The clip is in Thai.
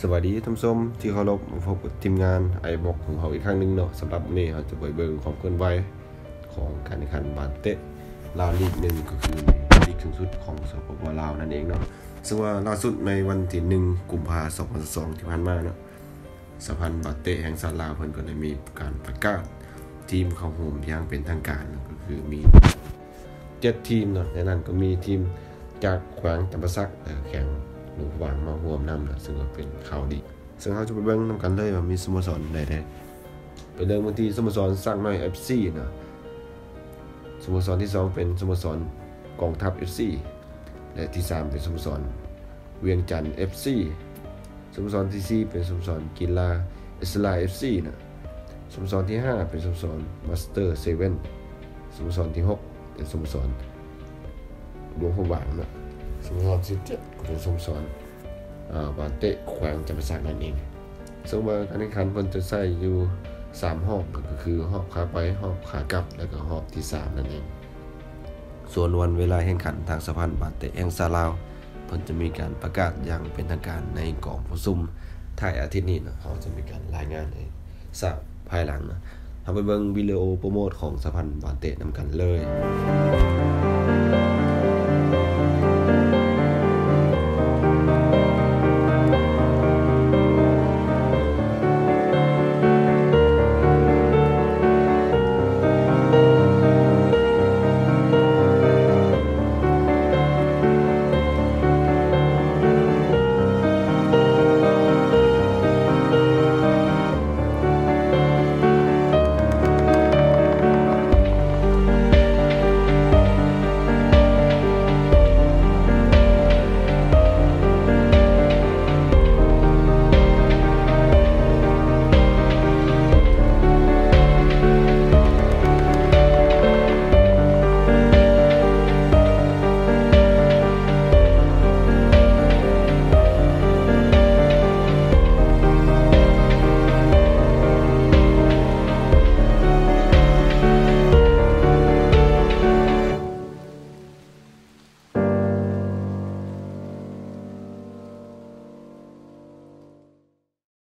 สวัสดีท่านผู้ชมที่เคารพพบกับทีมงานไอบอกของเขาอีกครั้งหนึ่งเนาะสำหรับวันนี้เราจะไปเบิ่งความเคลื่อนไหวของการแข่งขันบาสเตะลาวลีกหนึ่งก็คือลีกสูงสุดของสปปลาวนั่นเองเนาะซึ่งว่าล่าสุดในวันที่1กุมภาพันธ์2022ที่ผ่านมาเนาะสพันบาสเตะแห่งชาลาวเพิ่นก็ได้มีการประกาศทีมเข้าร่มอย่างเป็นทางการก็คือมีเจ็ดทีมเนาะในนั้นก็มีทีมจากแขวงจำปาสักแขวง หลวงพระบางมาร่วมนำนะซึ่งก็เป็นข่าวดี ซึ่งเราจะไปเบิ่งนำกันเลยว่ามีสโมสรใดๆไปเริ่มกันที่สโมสรช้างน้อย FC เนะสโมสรที่ 2 เป็นสโมสรกองทัพ FC และที่ 3 เป็นสโมสรเวียงจันทน์ FC สโมสรที่ 4 เป็นสโมสรกีฬา Ezra FC นะสโมสรที่ 5 เป็นสโมสร Master Sevenสโมสรที่ 6 เป็นสโมสรหลวงพระบางนะ สโมสรที่7ก็เป็นสโมสรอ่าบาเตะแขวงจำปาสักนั่นเองซึ่งว่าการแข่งขันเพิ่นจะใช้อยู่3หอบก็คือหอบขาไปหอบขากลับ แล้วก็หอบที่ 3 นั่นเอง ส่วนวันเวลาแข่งขันทางสะพานบาเตะแห่งซาลาวเพิ่นจะมีการประกาศอย่างเป็นทางการในกองประชุมท้ายอาทิตย์นี้นะเขาจะมีการรายงานให้ทราบภายหลังนะเราไปเบิ่งวิดีโอโปรโมทของสะพานบาเตะนำกันเลย